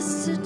just.